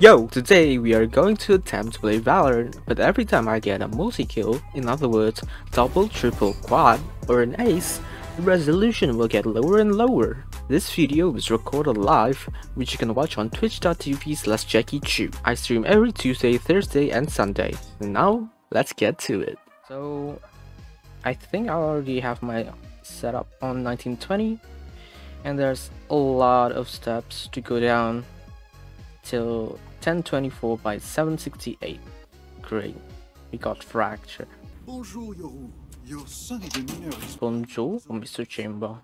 Yo, today we are going to attempt to play Valorant, but every time I get a multi-kill, in other words, double, triple, quad, or an ace, the resolution will get lower and lower. This video was recorded live, which you can watch on twitch.tv slash Jekichuu. I stream every Tuesday, Thursday, and Sunday. And now, let's get to it. So, I think I already have my setup on 1920, and there's a lot of steps to go down till 1024 by 768. Great. We got fracture. Bonjour, Yoru. Your sunny demeanor is Bonjour, Mr. Chamber.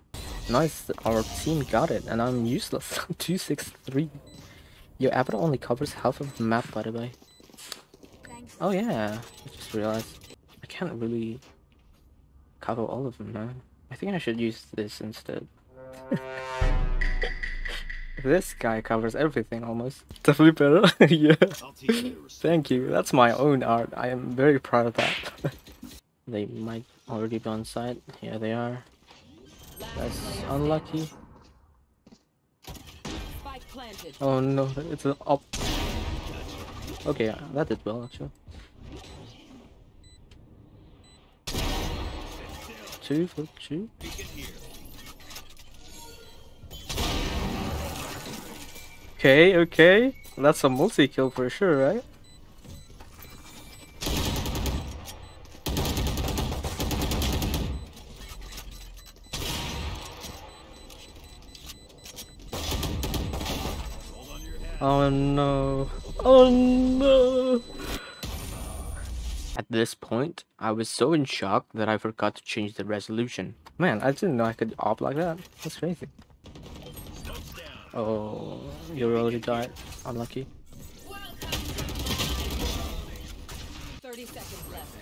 Nice, our team got it, and I'm useless. 263. Your avatar only covers half of the map, by the way. Oh yeah, I just realized. I can't really cover all of them, man. I think I should use this instead. this guy covers everything almost. Definitely better. yeah. I'll teach you respect. Thank you. That's my own art. I am very proud of that. they might already be on site. Here they are. That's unlucky. Oh no, it's an up. Okay, uh, that did well actually. Two for two. Okay, okay. That's a multi-kill for sure, right? Oh no. Oh no. At this point, I was so in shock that I forgot to change the resolution. Man, I didn't know I could op like that. That's crazy. Oh, you already died. Unlucky. 30 seconds left.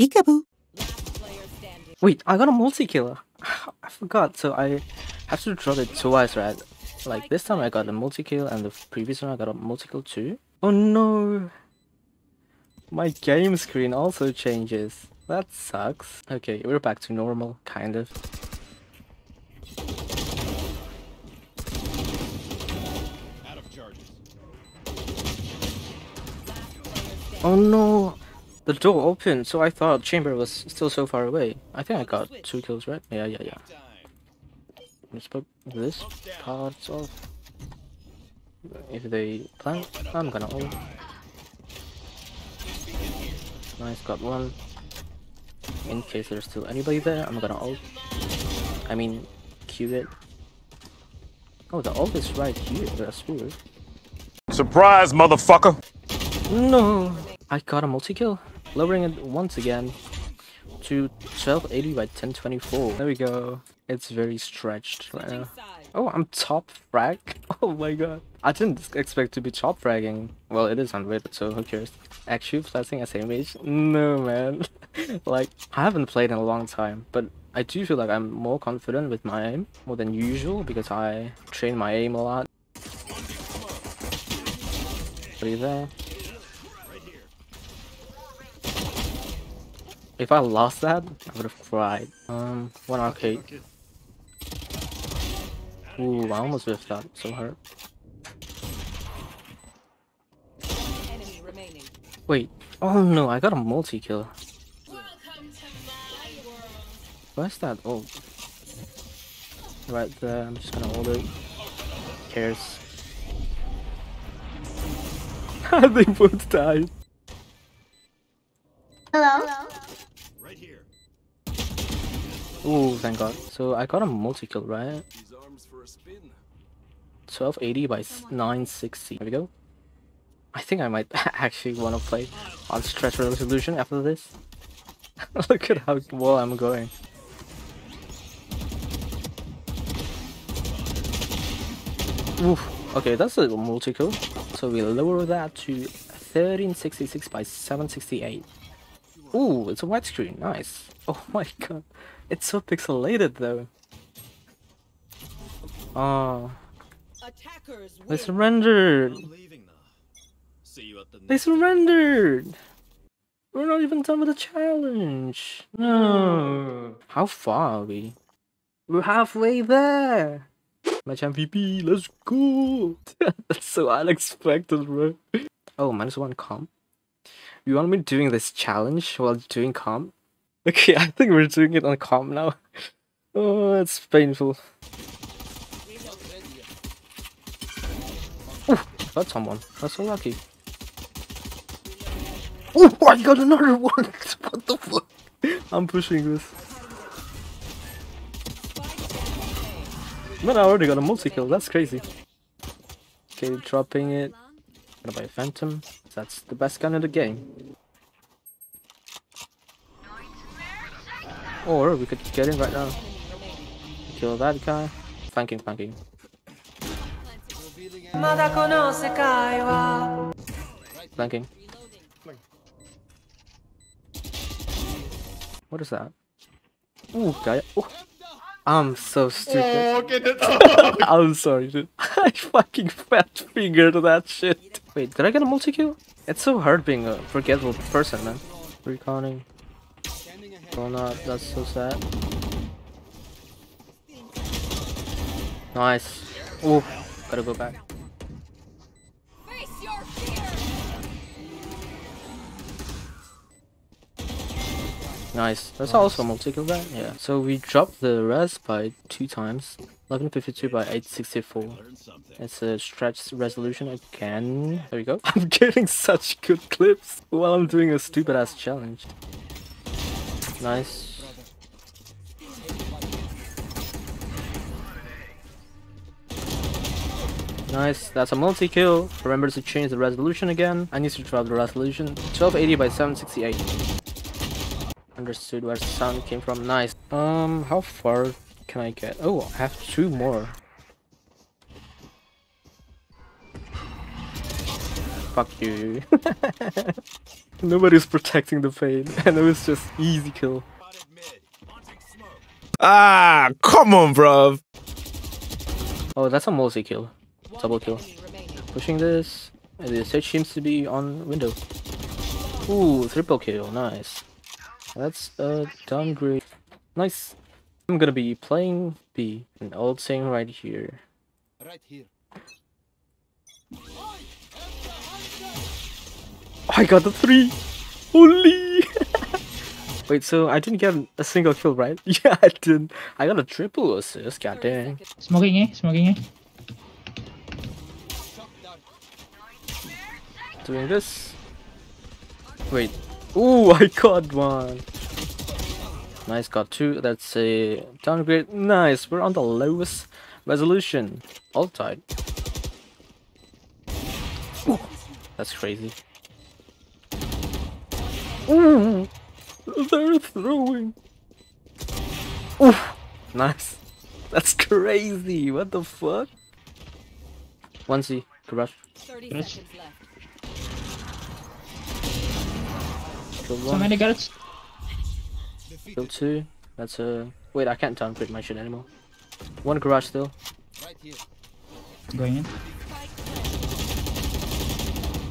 Peekaboo. Last player standing. Wait, I got a multi-killer. I forgot, so I have to drop it twice, right? Like this time I got a multi-kill and the previous one I got a multi-kill too. Oh no! My game screen also changes. That sucks. Okay, we're back to normal, kind of. Oh no! The door opened, so I thought Chamber was still so far away. I think I got two kills, right? Yeah, yeah, yeah. Let's put this cards off. If they plant, I'm gonna ult. Nice, got one. In case there's still anybody there, I'm gonna ult. I mean, cue it. Oh, the ult is right here. That's weird. Surprise, motherfucker! No! I got a multi-kill. Lowering it once again to 1280 by 1024. There we go. It's very stretched right now. Oh, I'm top frag? Oh my god. I didn't expect to be top fragging. Well, it is unrated, so who cares? Actually, flashing SMH? No, man. like, I haven't played in a long time, but I do feel like I'm more confident with my aim, more than usual, because I train my aim a lot. Are you there? If I lost that, I would have cried. Um, one arcade. Ooh, I almost whiffed that. So hurt. Wait. Oh no, I got a multi-kill. Where's that ult? Right there, I'm just gonna hold it. Cares. they both died. thank god. So I got a multi-kill, right? 1280 by 960. There we go. I think I might actually want to play on stretch resolution after this. Look at how well I'm going. Oof. Okay, that's a multi-kill. So we lower that to 1366 by 768. Ooh, it's a widescreen. Nice. Oh my god. It's so pixelated though. Oh, Attackers they surrendered. I'm leaving now. See you at the They surrendered. We're not even done with the challenge. No. How far are we? We're halfway there. Match MVP, let's go! That's so unexpected, bro. Oh, minus one comp. You want me doing this challenge while doing comp? Okay, I think we're doing it on comp now. Oh, it's painful. Ooh, got someone. That's so lucky. Oh, I got another one! what the fuck? I'm pushing this. Man, I already got a multi-kill, that's crazy. Okay, dropping it. Gonna buy a Phantom. That's the best gun in the game. Oh, or we could get him right now. Kill that guy. Flanking, flanking. Flanking. What is that? Ooh, guy. I'm so stupid. Oh. I'm sorry, dude. I fucking fat fingered that shit. Wait, did I get a multi kill? It's so hard being a forgetful person, man. Recounting. Oh no, that's so sad. Nice. Oh, gotta go back. Face your fear. Nice. That's also a multi-kill that? Yeah. So we dropped the res by two times. 1152 by 864. It's a stretch resolution again. There we go. I'm getting such good clips while I'm doing a stupid ass challenge. Nice. Nice, that's a multi-kill. Remember to change the resolution again. I need to drop the resolution. 1280 by 768. Understood where the sound came from. Nice. Um, how far can I get? Oh, I have two more. Fuck you. Nobody's protecting the pain, and it was just easy kill. Spotted mid. Launching smoke. Ah, come on, bruv. Oh, that's a multi kill. Double kill. Pushing this. and The stage seems to be on window. Ooh, triple kill. Nice. That's a downgrade. Nice. I'm gonna be playing B and ulting right here. Right here. I got the three. Holy. Wait, so I didn't get a single kill, right? Yeah, I didn't. I got a triple assist. God 30 dang. Smoking eh? Smoking eh? Doing this. Wait. Ooh, I got one. Nice, got two. That's a downgrade. Nice, we're on the lowest resolution. All tied. Ooh, that's crazy. Ooh, they're throwing. Ooh, nice. That's crazy. What the fuck? One C, garage. 30 Yes. seconds left. Kill So many guards. Kill two. That's a. Wait, I can't time downgrade my shit anymore. One garage still. Right here. Going in.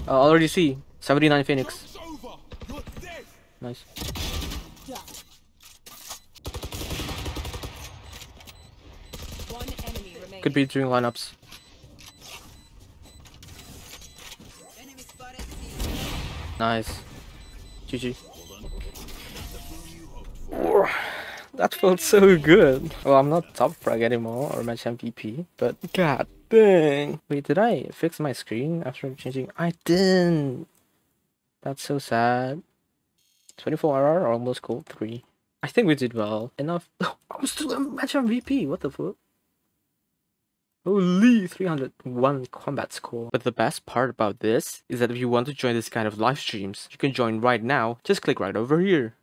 Oh, already see. 79 Phoenix. It's over. Nice. One enemy remaining. Could be doing lineups. Nice. GG. That felt so good. Well, I'm not top frag anymore or match MVP, but god dang. Wait, did I fix my screen after changing? I didn't. That's so sad. 24 RR, almost gold 3. I think we did well. Enough. I'm still a match MVP. What the fuck? Holy 301 combat score. But the best part about this is that if you want to join this kind of live streams, you can join right now. Just click right over here.